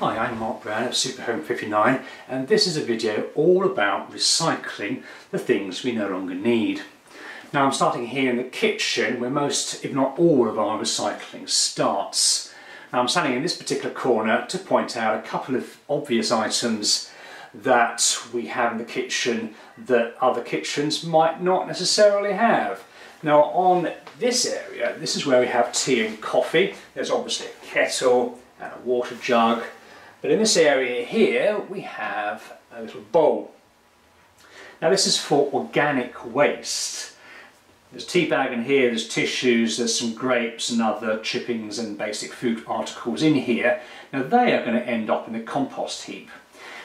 Hi, I'm Mark Brown of Superhome 59 and this is a video all about recycling the things we no longer need. Now I'm starting here in the kitchen where most, if not all, of our recycling starts. Now I'm standing in this particular corner to point out a couple of obvious items that we have in the kitchen that other kitchens might not necessarily have. Now on this area, this is where we have tea and coffee. There's obviously a kettle and a water jug but in this area here, we have a little bowl. Now this is for organic waste. There's tea bag in here, there's tissues, there's some grapes and other chippings and basic food articles in here. Now they are going to end up in the compost heap.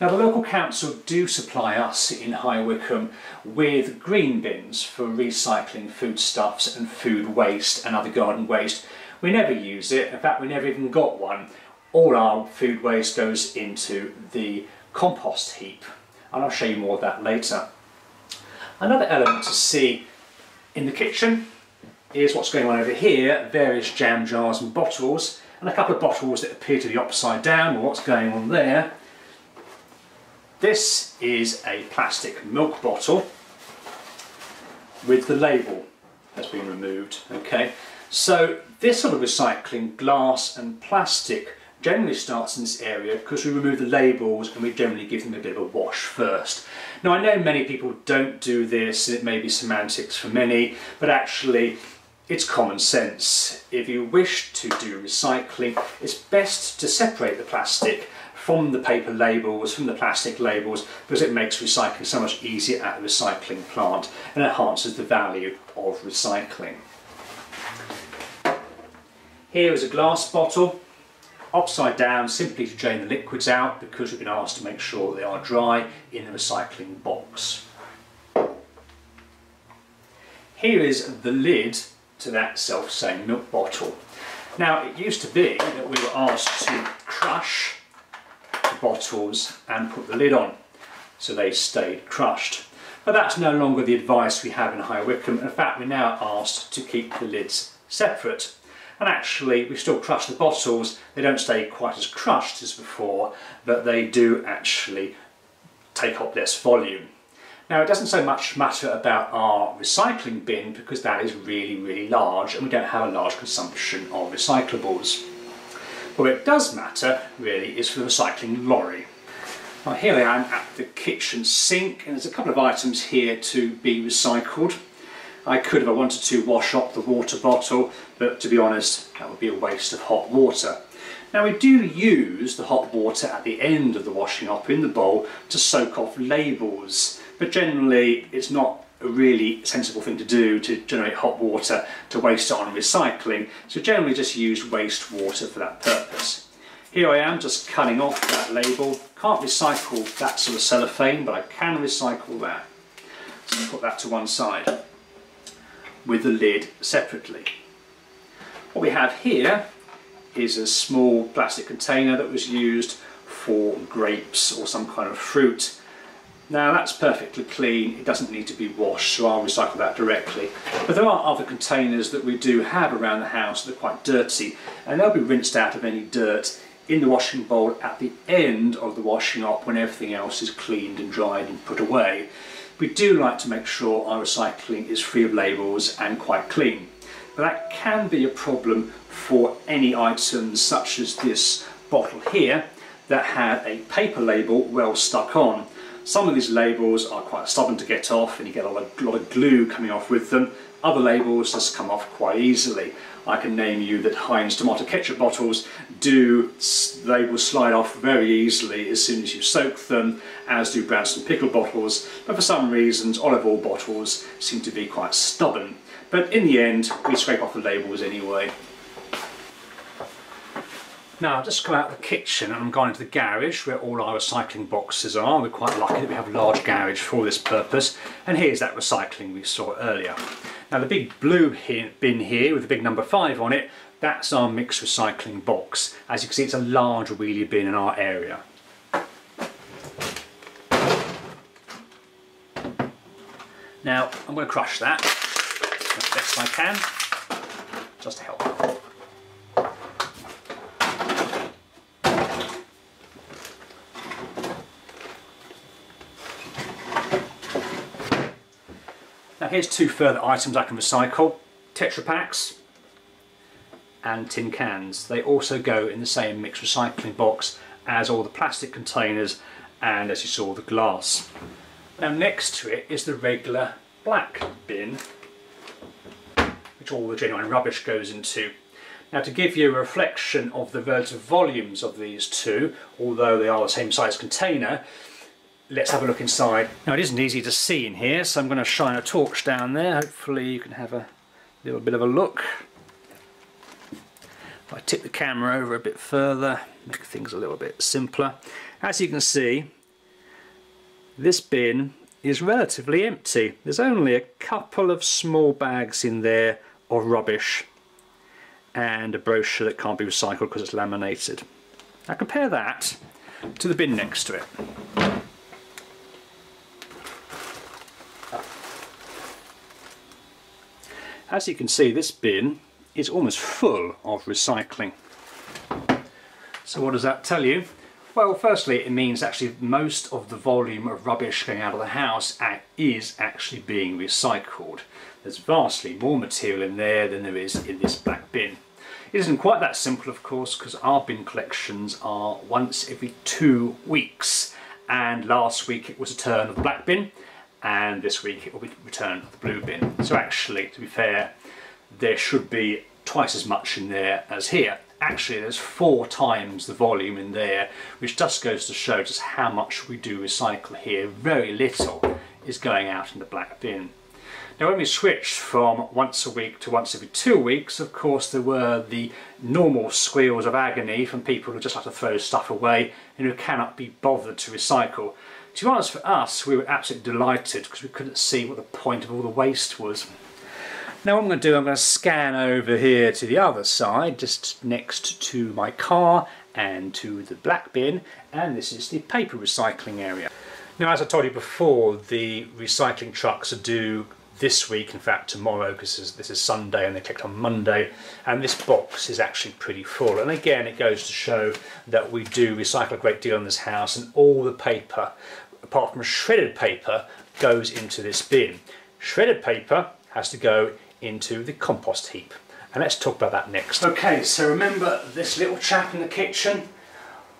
Now the local council do supply us in High Wycombe with green bins for recycling foodstuffs and food waste and other garden waste. We never use it, in fact we never even got one all our food waste goes into the compost heap and I'll show you more of that later. Another element to see in the kitchen is what's going on over here, various jam jars and bottles and a couple of bottles that appear to be upside down or what's going on there. This is a plastic milk bottle with the label has been removed okay so this sort of recycling glass and plastic generally starts in this area because we remove the labels and we generally give them a bit of a wash first. Now I know many people don't do this, and it may be semantics for many, but actually it's common sense. If you wish to do recycling, it's best to separate the plastic from the paper labels, from the plastic labels, because it makes recycling so much easier at the recycling plant and enhances the value of recycling. Here is a glass bottle upside down simply to drain the liquids out because we've been asked to make sure they are dry in the recycling box. Here is the lid to that self-same milk bottle. Now it used to be that we were asked to crush the bottles and put the lid on so they stayed crushed. But that's no longer the advice we have in High Wycombe. In fact, we're now asked to keep the lids separate and actually we still crush the bottles. They don't stay quite as crushed as before but they do actually take up less volume. Now it doesn't so much matter about our recycling bin because that is really really large and we don't have a large consumption of recyclables. But what it does matter really is for the recycling lorry. Now here I am at the kitchen sink and there's a couple of items here to be recycled I could, if I wanted to, wash up the water bottle, but to be honest, that would be a waste of hot water. Now we do use the hot water at the end of the washing up in the bowl to soak off labels, but generally it's not a really sensible thing to do to generate hot water to waste it on recycling, so generally just use waste water for that purpose. Here I am just cutting off that label. Can't recycle that sort of cellophane, but I can recycle that. So put that to one side with the lid separately. What we have here is a small plastic container that was used for grapes or some kind of fruit. Now that's perfectly clean, it doesn't need to be washed so I'll recycle that directly. But there are other containers that we do have around the house that are quite dirty and they'll be rinsed out of any dirt in the washing bowl at the end of the washing up when everything else is cleaned and dried and put away. We do like to make sure our recycling is free of labels and quite clean. But that can be a problem for any items such as this bottle here that had a paper label well stuck on. Some of these labels are quite stubborn to get off and you get a lot of, glue coming off with them. Other labels just come off quite easily. I can name you that Heinz tomato ketchup bottles do, they will slide off very easily as soon as you soak them, as do Branston pickle bottles, but for some reasons olive oil bottles seem to be quite stubborn. But in the end, we scrape off the labels anyway. Now I've just come out of the kitchen and I'm going into the garage where all our recycling boxes are. We're quite lucky that we have a large garage for this purpose. And here's that recycling we saw earlier. Now the big blue bin here with the big number 5 on it, that's our mixed recycling box. As you can see it's a large wheelie bin in our area. Now I'm going to crush that as best I can, just to help. Here's two further items I can recycle. Tetra Paks and tin cans. They also go in the same mixed recycling box as all the plastic containers and as you saw the glass. Now next to it is the regular black bin which all the genuine rubbish goes into. Now to give you a reflection of the relative volumes of these two, although they are the same size container, let's have a look inside. Now it isn't easy to see in here, so I'm going to shine a torch down there. Hopefully you can have a little bit of a look. If I tip the camera over a bit further, make things a little bit simpler. As you can see, this bin is relatively empty. There's only a couple of small bags in there of rubbish and a brochure that can't be recycled because it's laminated. Now compare that to the bin next to it. As you can see this bin is almost full of recycling. So what does that tell you? Well, firstly, it means actually most of the volume of rubbish going out of the house is actually being recycled. There's vastly more material in there than there is in this black bin. It isn't quite that simple, of course, because our bin collections are once every two weeks. And last week it was a turn of the black bin, and this week it will be returned to the blue bin. So actually, to be fair, there should be twice as much in there as here actually there's four times the volume in there, which just goes to show just how much we do recycle here. Very little is going out in the black bin. Now when we switched from once a week to once every two weeks, of course there were the normal squeals of agony from people who just like to throw stuff away and who cannot be bothered to recycle. To be honest, for us, we were absolutely delighted because we couldn't see what the point of all the waste was. Now what I'm going to do, I'm going to scan over here to the other side, just next to my car and to the black bin, and this is the paper recycling area. Now as I told you before, the recycling trucks are due this week, in fact tomorrow, because this, this is Sunday and they collect on Monday, and this box is actually pretty full. And again, it goes to show that we do recycle a great deal in this house, and all the paper, apart from shredded paper, goes into this bin. Shredded paper has to go into the compost heap. And let's talk about that next. Okay, so remember this little chap in the kitchen?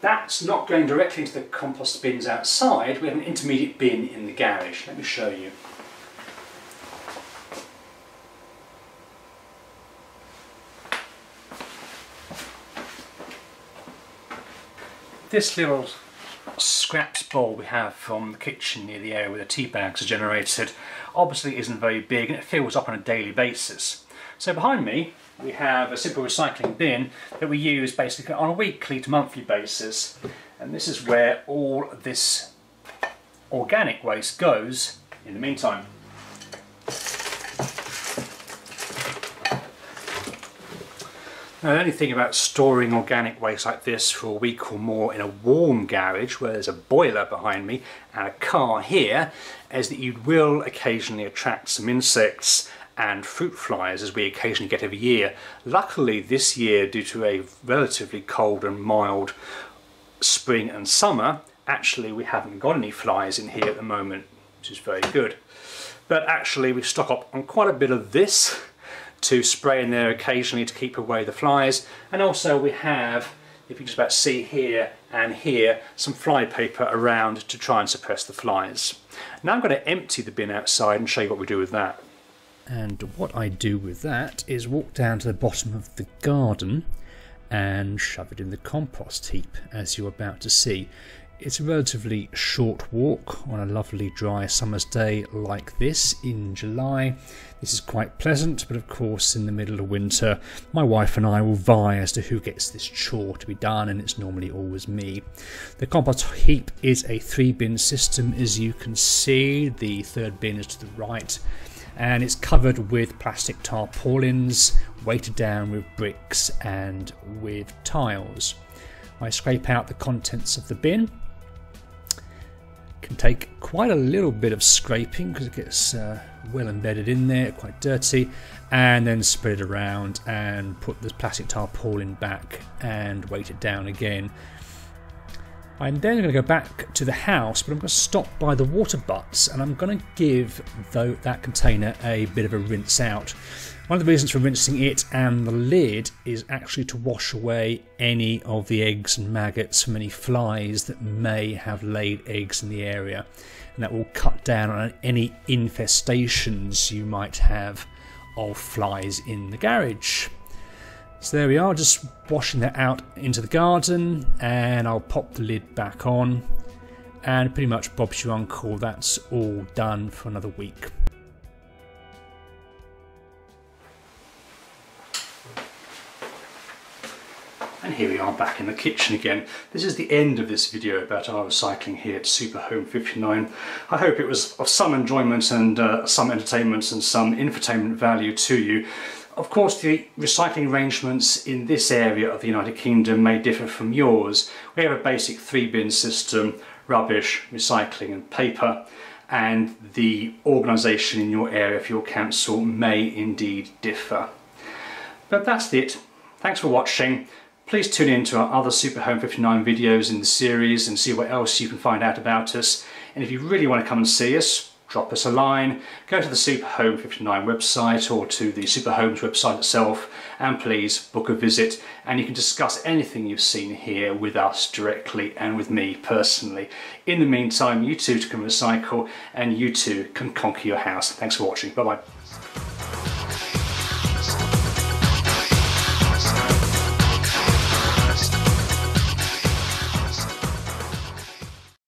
That's not going directly into the compost bins outside. We have an intermediate bin in the garage. Let me show you. This little scraps bowl we have from the kitchen near the area where the tea bags are generated obviously isn't very big and it fills up on a daily basis. So behind me we have a simple recycling bin that we use basically on a weekly to monthly basis and this is where all this organic waste goes in the meantime. Now the only thing about storing organic waste like this for a week or more in a warm garage where there's a boiler behind me and a car here is that you will occasionally attract some insects and fruit flies as we occasionally get every year. Luckily this year due to a relatively cold and mild spring and summer actually we haven't got any flies in here at the moment which is very good. But actually we stock up on quite a bit of this to spray in there occasionally to keep away the flies and also we have if you just about see here and here some fly paper around to try and suppress the flies. Now I'm going to empty the bin outside and show you what we do with that. And what I do with that is walk down to the bottom of the garden and shove it in the compost heap as you're about to see. It's a relatively short walk on a lovely dry summer's day like this in July. This is quite pleasant, but of course, in the middle of winter, my wife and I will vie as to who gets this chore to be done, and it's normally always me. The compost heap is a three bin system, as you can see. The third bin is to the right, and it's covered with plastic tarpaulins, weighted down with bricks and with tiles. I scrape out the contents of the bin can take quite a little bit of scraping because it gets uh, well embedded in there, quite dirty, and then spread it around and put the plastic tarpaulin back and weight it down again. I'm then going to go back to the house, but I'm going to stop by the water butts and I'm going to give though that container a bit of a rinse out. One of the reasons for rinsing it and the lid is actually to wash away any of the eggs and maggots from any flies that may have laid eggs in the area. And that will cut down on any infestations you might have of flies in the garage. So there we are, just washing that out into the garden and I'll pop the lid back on and pretty much Bob's your uncle, that's all done for another week. And here we are back in the kitchen again. This is the end of this video about our recycling here at Super Home 59. I hope it was of some enjoyment and uh, some entertainment and some infotainment value to you. Of course, the recycling arrangements in this area of the United Kingdom may differ from yours. We have a basic three bin system, rubbish, recycling and paper, and the organisation in your area for your council may indeed differ. But that's it. Thanks for watching. Please tune in to our other Super Home 59 videos in the series and see what else you can find out about us. And if you really want to come and see us, drop us a line, go to the Super Home 59 website or to the Super Homes website itself and please book a visit and you can discuss anything you've seen here with us directly and with me personally. In the meantime, you too can recycle and you too can conquer your house. Thanks for watching. Bye bye.